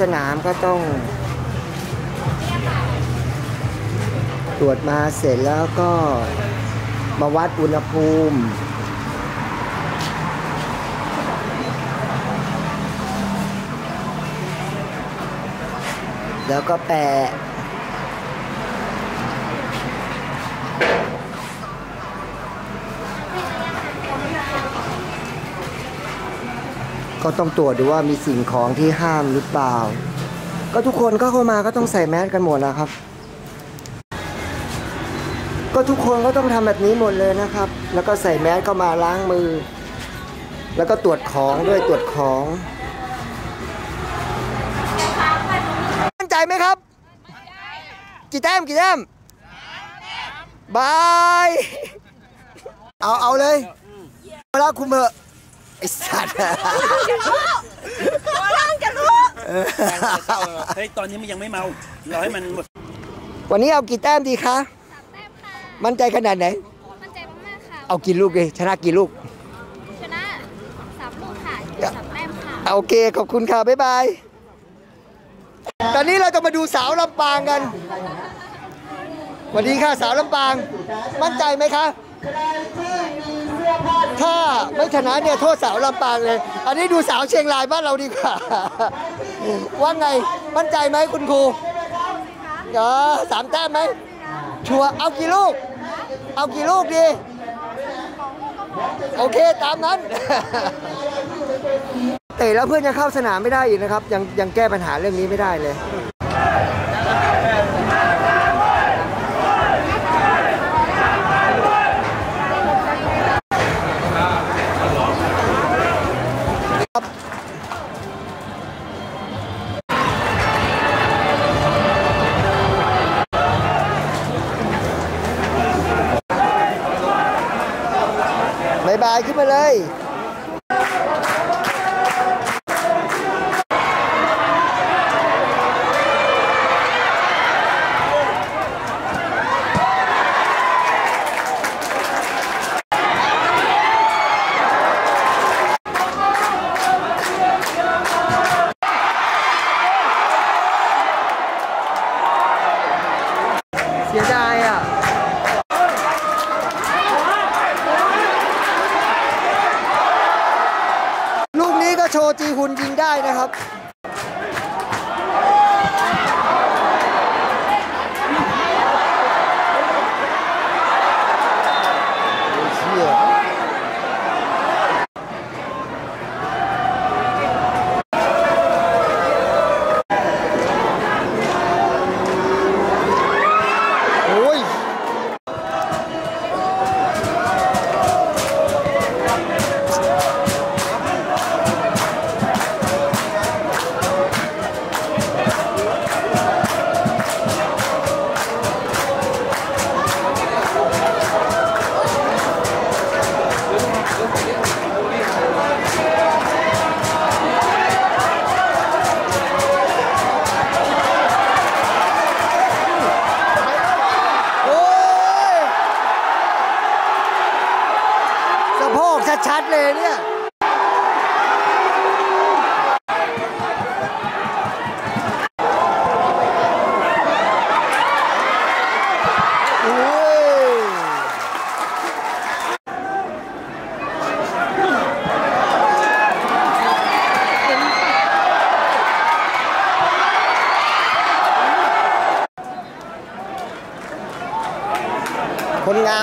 สนามก็ต้อง ตรวจมาเสร็จแล้วก็มาวัดอุณหภูมิ แล้วก็แปะ ก็ต้องตรวจดูว่ามีสิ่งของที่ห้ามหรือเปล่า ก็ทุกคนก็เข้ามาก็ต้องใส่แมสกันหมดนะครับ ก็ทุกคนก็ต้องทำแบบนี้หมดเลยนะครับ แล้วก็ใส่แมสเข้ามาล้างมือ แล้วก็ตรวจของด้วยตรวจของมั่นใจไหมครับกี่แต้มกี่แต้มบาย เอา เอาเลยเอาแล้วคุมเถอะ ไอสัตว์เฮ้ยตอนนี้มันยังไม่เมาเราให้มันหมด วันนี้เอากี่แต้มดีคะสามแต้มค่ะ มั่นใจขนาดไหน มั่นใจมากๆค่ะ เอากี่ลูกเลยชนะกี่ลูก ชนะสามลูกค่ะสามแต้มค่ะ โอเค ขอบคุณค่ะ บ๊ายบาย ตอนนี้เราจะมาดูสาวลำปางกันสวัสดีค่ะสาวลำปาง มั่นใจไหมคะ ถ้าไม่ชนะเนี่ยโทษสาวลำปางเลย อันนี้ดูสาวเชียงรายบ้านเราดีกว่า ว่าไงมั่นใจไหมคุณครูเออสามแต้มไหมชัวเอากี่ลูก เอากี่ลูกดี โอเคตามนั้นเตะแล้วเพื่อนยังเข้าสนามไม่ได้อีกนะครับ ยังยังแก้ปัญหาเรื่องนี้ไม่ได้เลยา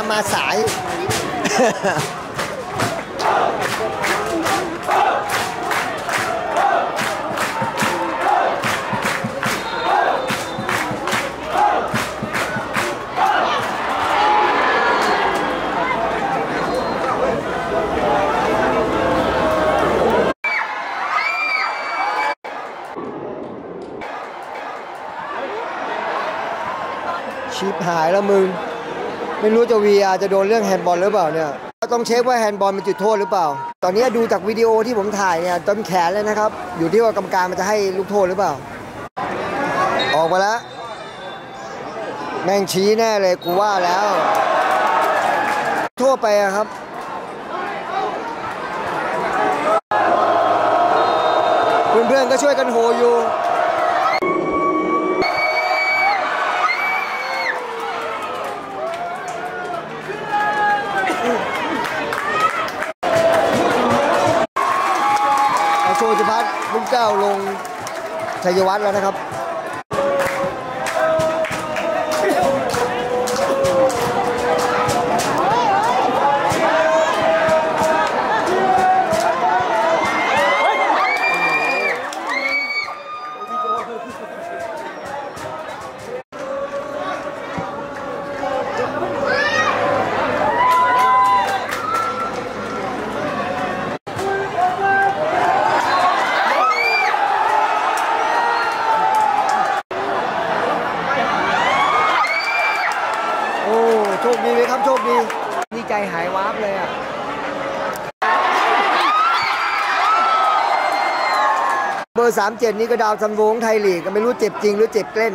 คนงามม ไม่รู้จะ VR จะโดนเรื่องแฮนด์บอลหรือเปล่าเนี่ยต้องเช็คว่าแฮนด์บอลเป็นจุดโทษหรือเปล่า ตอนนี้ดูจากวิดีโอที่ผมถ่ายเนี่ยต้นแขนเลยนะครับ อยู่ที่ว่ากรรมการมันจะให้ลูกโทษหรือเปล่า ออกมาแล้ว แม่งชี้แน่เลยกูว่าแล้ว โทษไปครับเพื่อนๆก็ช่วยกันโหอยู่ จ้าลงชัยวัฒน์แล้วนะครับ อร์ 37 นี่ก็ดาวซันโวงไทยลีกก็ไม่รู้เจ็บจริงหรือเจ็บเล่น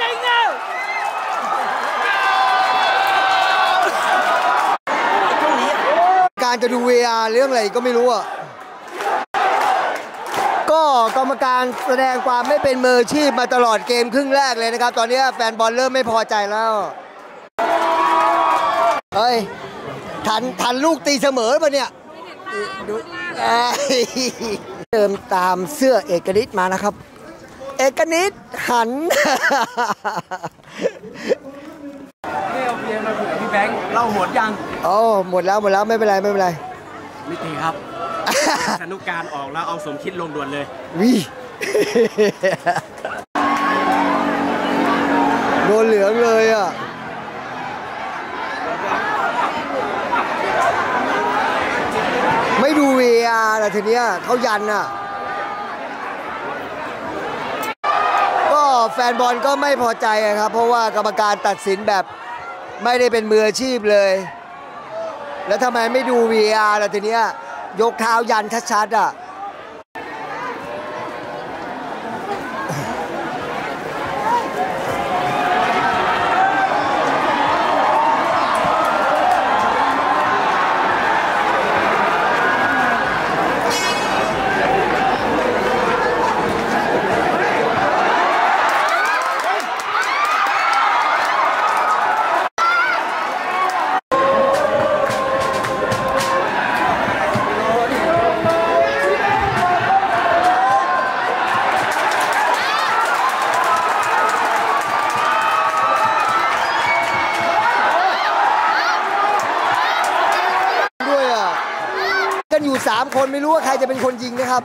าตาใจเงาช่วงนี้อะการจะดู VR เรื่องอะไรก็ไม่รู้อะ ก็กรรมการแสดงความไม่เป็นมืออาชีพมาตลอดเกมครึ่งแรกเลยนะครับ ตอนนี้แฟนบอลเริ่มไม่พอใจแล้ว เฮ้ย ทันทันลูกตีเสมอป่ะเนี่ยดูเอ้ยเติมตามเสื้อเอกนิตมานะครับ เอกนิตหันไม่เอาเบียร์มาเผื่อพี่แบงค์เล่าหมดยังโอ้หมดแล้วหมดแล้วไม่เป็นไรไม่เป็นไรมิติครับสนุกการออกแล้วเอาสมคิดลงด่วนเลยวิโดนเหลืองเลยอะไม่ดู VR แต่ทีเนี้ยเขายันอะ ก็ แฟนบอลก็ไม่พอใจอะครับ เพราะว่ากรรมการตัดสินแบบไม่ได้เป็นมืออาชีพเลย แล้วทำไมไม่ดู VR ล่ะทีเนี้ยยกเท้ายันชัดๆอะ คนไม่รู้ว่าใครจะเป็นคนยิงนะครับ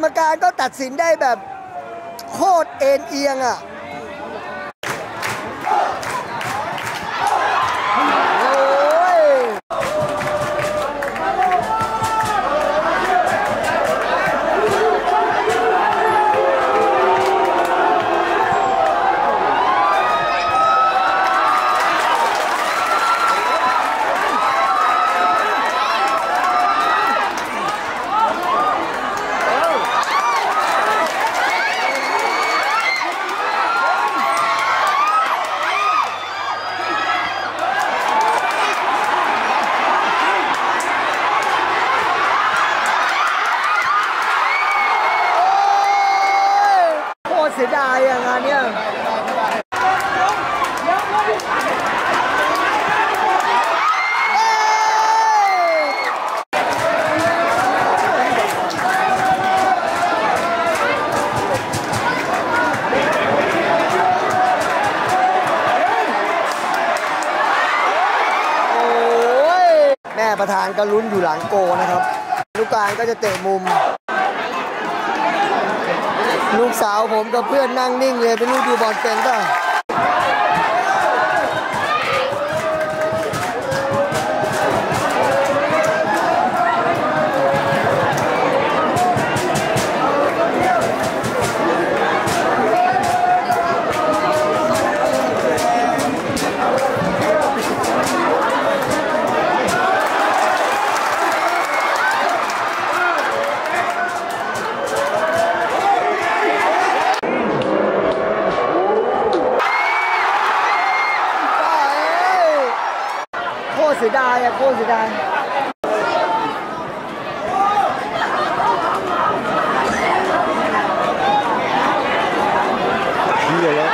รรมการก็ตัดสินได้แบบโคตรเอ็นเอียงอะียดายงานเนี้ยแม่ประธานก็ลุ้นอยู่หลังโกนะครับลูกการก็จะเตะมุม ลูกสาวผมกับเพื่อนนั่งนิ่งเลยเป็นรู้ดูบอลเป็นป่ะ เสียดายอะโคตรเสียดายเดี๋ยวแล้ว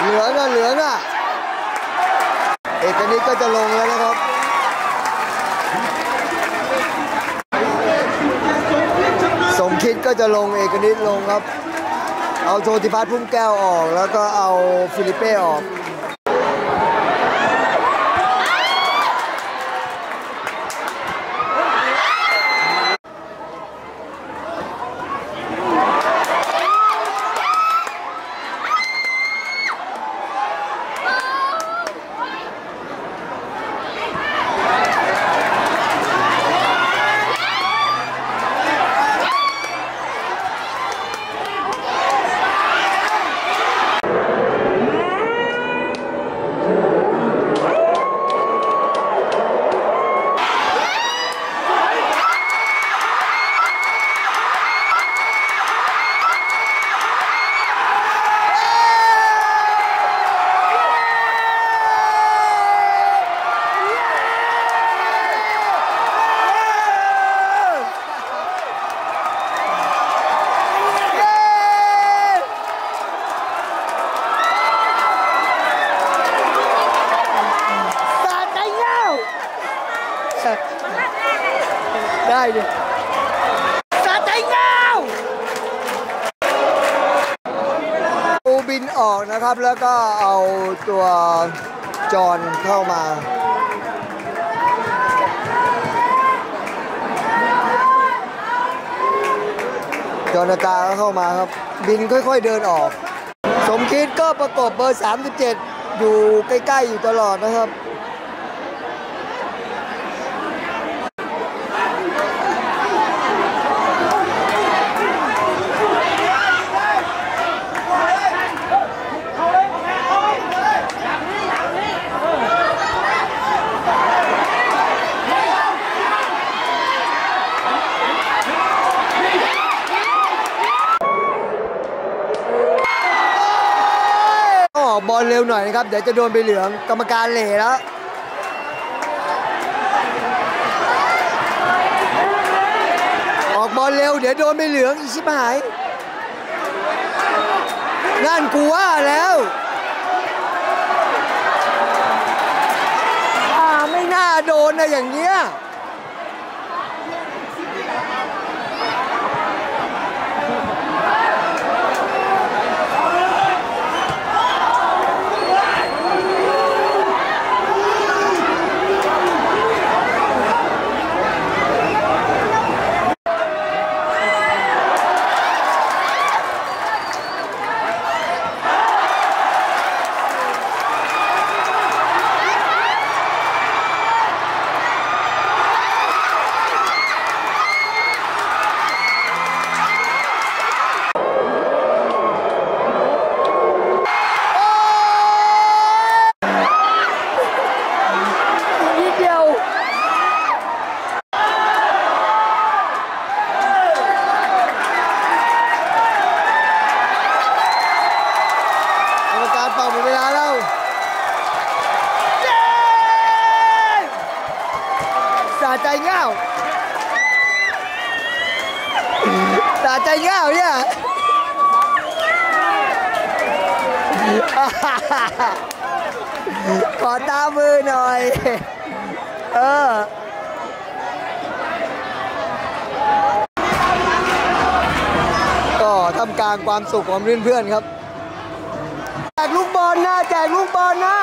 เหลืองอะเหลืองอะเอกนิดก็จะลงแล้วนะ คิดก็จะลงเอกนิดลงครับ เอาโชติพัฒน์พุ่มแก้วออก แล้วก็เอาฟิลิเป้ออก สาใจเงา ได้ดิสะใจเงาปูบินออกนะครับแล้วก็เอาตัวจอห์นเข้ามาจอห์นตาก็เข้ามาครับ บินค่อยๆเดินออก สมคิดก็ประกบเบอร์ 37 อยู่ใกล้ ๆ อยู่ตลอดนะครับ ต้องออกบอลเร็วหน่อยนะครับ เดี๋ยวจะโดนไปเหลืองกรรมการเหล่แล้วออกบอลเร็ว เดี๋ยวโดนไปเหลืองอีชิบหายนั่นกูว่าแล้วอ่าไม่น่าโดนนะอย่างเงี้ย ใจเงาตาใจเงาเนี่ยขอตามือหน่อย เออก็ทำกลางความสุขของเพื่อนๆครับ แจกลูกบอลหน้าแจกลูกบอลหน้า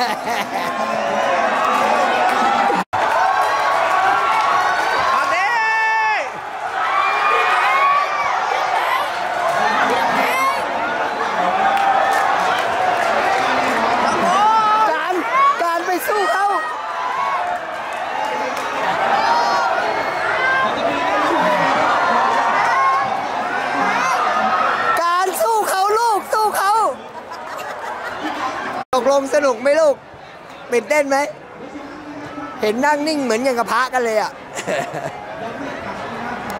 Yeah. งสนุกไหมลูกตื่นเต้นไหม เห็นนั่งนิ่งเหมือนอย่างกับพระกันเลยอะ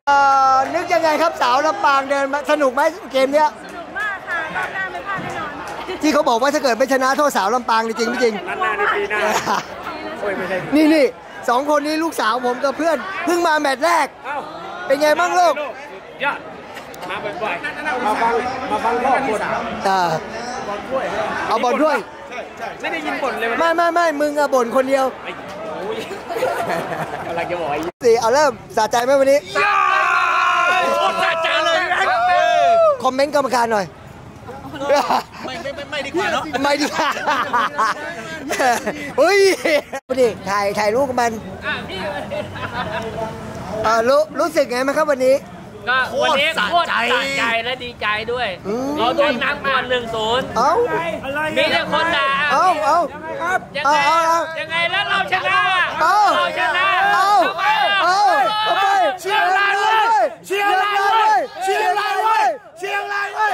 เอ่อนึกยังไงครับสาวลำปางเดินมาสนุกไหมเกมเนี้ยสนุกมากค่ะรอบหน้าไม่พลาดแน่นอนที่เขาบอกว่าถ้าเกิดไม่ชนะโทษสาวลำปางจริงไม่จริงนัดหน้าในปีหน้าโอ้ยไม่ใช่นี่นี่สองคนนี้ลูกสาวผมกับเพื่อนเพิ่งมาแมตช์แรกเอ้าเป็นไงบ้างลูกยอดมาบ่อยๆมาฟังมาฟังพ่อบ่นอ่าเอาบอลด้วย ไม่ได้ยินบ่นเลยวันไม่ไม่ไม่มึงอะบ่นคนเดียวอ้โอ้ยกำลังจะบอกไอ้สี่เอาเริ่มสะใจไหมวันนี้โคตรสะใจเลยคอมเมนต์กรรมการหน่อยไม่ไม่ไม่ดีกว่าเนาะไม่ดีค่ะเฮ้ยมาดิถ่ายถ่ายรูปกับมันอ่ารู้รู้สึกไงไหมครับวันนี้ ก็วันนี้โคตรสะใจและดีใจด้วยอืมเราโดนนำก่อนหนึ่งศูนย์เอ้ามีแต่คนด่าเอ้าเอ้ายังเอาไงเอาเอายังไงแล้วเราชนะเอาเราชนะเอาทำไมเอาเอาไปเชียร์รายเว้ยเชียร์รายเว้ยเชียร์รายเว้ยเชียงรายเว้ย